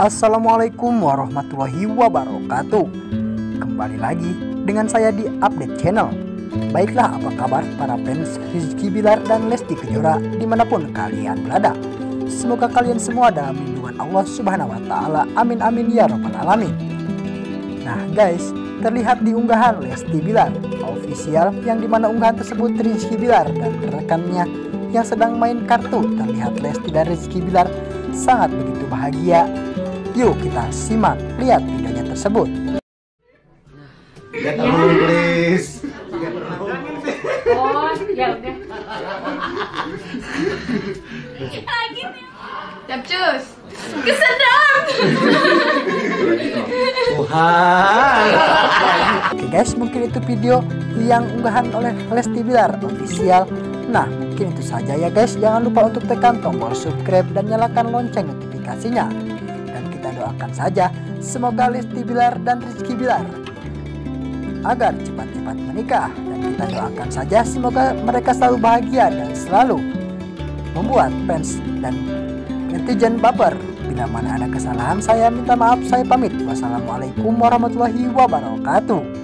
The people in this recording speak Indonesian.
Assalamualaikum warahmatullahi wabarakatuh. Kembali lagi dengan saya di Update Channel. Baiklah apa kabar para fans Rizky Bilar dan Lesti Kejora di mana pun kalian berada? Semoga kalian semua dalam lindungan Allah subhanahu wa ta'ala. Amin amin ya rabbal alamin. Nah guys terlihat di unggahan Lesti Bilar official yang di mana unggahan tersebut Rizky Bilar dan rekannya yang sedang main kartu terlihat Lesti dan Rizky Bilar sangat begitu bahagia Yuk kita simak lihat videonya tersebut. Please. Oh, ya udah. Lagi Capcus. Kesedam. Tuhan. Oke guys, mungkin itu video yang unggahan oleh Lesti Bilar official. Nah, mungkin itu saja ya guys. Jangan lupa untuk tekan tombol subscribe dan nyalakan lonceng notifikasinya. Dan kita doakan saja semoga Lesti Bilar dan Rizky Bilar agar cepat-cepat menikah dan kita doakan saja semoga mereka selalu bahagia dan selalu membuat fans dan netizen baper bila mana ada kesalahan saya minta maaf saya pamit. Wassalamualaikum warahmatullahi wabarakatuh